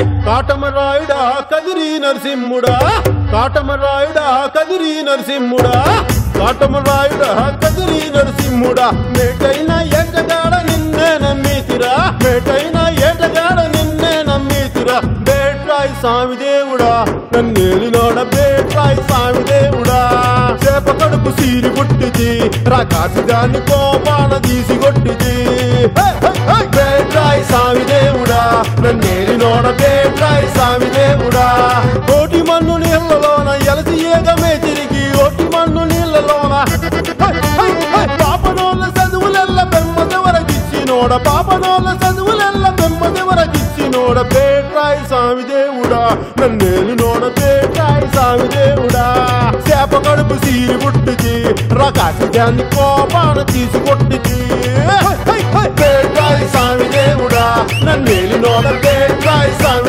కాటమరాయుడా కదిరి నరసింహుడా. కాటమరాయుడా కదిరి నరసింహుడా. కాటమరాయుడా కదిరి నరసింహుడా. మేటైన ఏటగాడ నిన్నే నమ్మితిరా. మేటైన ఏటగాడ నిన్నే నమ్మితిరా. బేట్రాయి స్వామి దేవుడా నన్నేలినోడ బేట్రాయి స్వామి దేవుడా చేప కడుపు సీరి పుట్టిది రాకాసి దాన్ని కోపాన తీసి కొట్టిది. బెమ్మదెవరకిచ్చినోడ పాపనోళ్ళ చదువులెల్ల నెమ్మది వరకిచ్చినోడ పేట్రాయి స్వామి దేవుడా. నన్నేలు నోడ పేట్రాయి స్వామి దేవుడా. చేప కడుపు సీరి పుట్టింది రకాశాన్ని కోపాన తీసి కొట్టింది బేట్రాయి స్వామి దేవుడా. నన్నేలు నోడ పేట్రాయి స్వామి